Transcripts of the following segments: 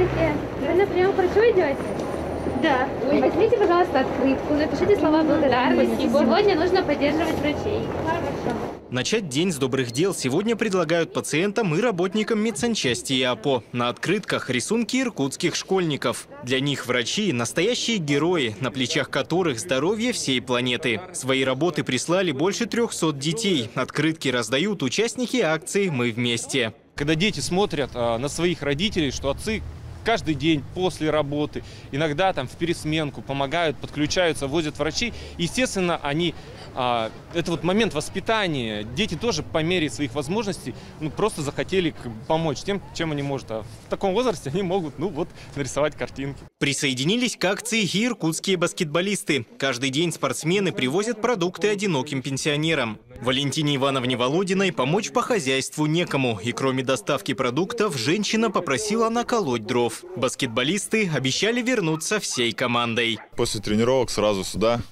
Здравствуйте. Вы на прием к врачу идете? Да. Возьмите, пожалуйста, открытку, напишите слова благодарности. Сегодня нужно поддерживать врачей. Хорошо. Начать день с добрых дел сегодня предлагают пациентам и работникам медсанчасти и АПО. На открытках рисунки иркутских школьников. Для них врачи – настоящие герои, на плечах которых здоровье всей планеты. Свои работы прислали больше 300 детей. Открытки раздают участники акции «Мы вместе». Когда дети смотрят а, на своих родителей, что отцы каждый день после работы, иногда там в пересменку помогают, подключаются, возят врачей. Естественно, они а, это вот момент воспитания. Дети тоже по мере своих возможностей ну, просто захотели помочь тем, чем они могут. А в таком возрасте они могут, ну вот, нарисовать картинки. Присоединились к акции и иркутские баскетболисты. Каждый день спортсмены привозят продукты одиноким пенсионерам. Валентине Ивановне Володиной помочь по хозяйству некому. И кроме доставки продуктов, женщина попросила наколоть дров. Баскетболисты обещали вернуться всей командой. После тренировок сразу сюда,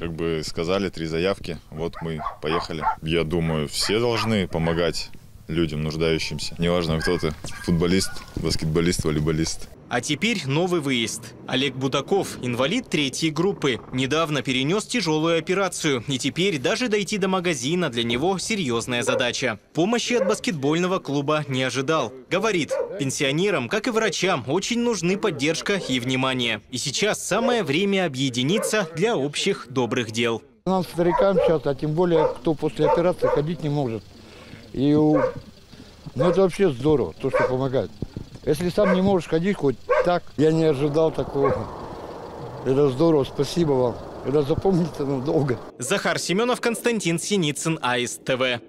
как бы сказали, три заявки. Вот мы поехали. Я думаю, все должны помогать людям, нуждающимся. Неважно, кто ты, футболист, баскетболист, волейболист. А теперь новый выезд. Олег Будаков, инвалид третьей группы, недавно перенес тяжелую операцию. И теперь даже дойти до магазина для него серьезная задача. Помощи от баскетбольного клуба не ожидал. Говорит, пенсионерам, как и врачам, очень нужны поддержка и внимание. И сейчас самое время объединиться для общих добрых дел. Нам, старикам сейчас, а тем более, кто после операции ходить не может. И у- ну, это вообще здорово, то, что помогает. Если сам не можешь ходить хоть так, я не ожидал такого. Это здорово, спасибо вам. Это запомните надолго. Захар Семенов, Константин Синицын, АИС ТВ.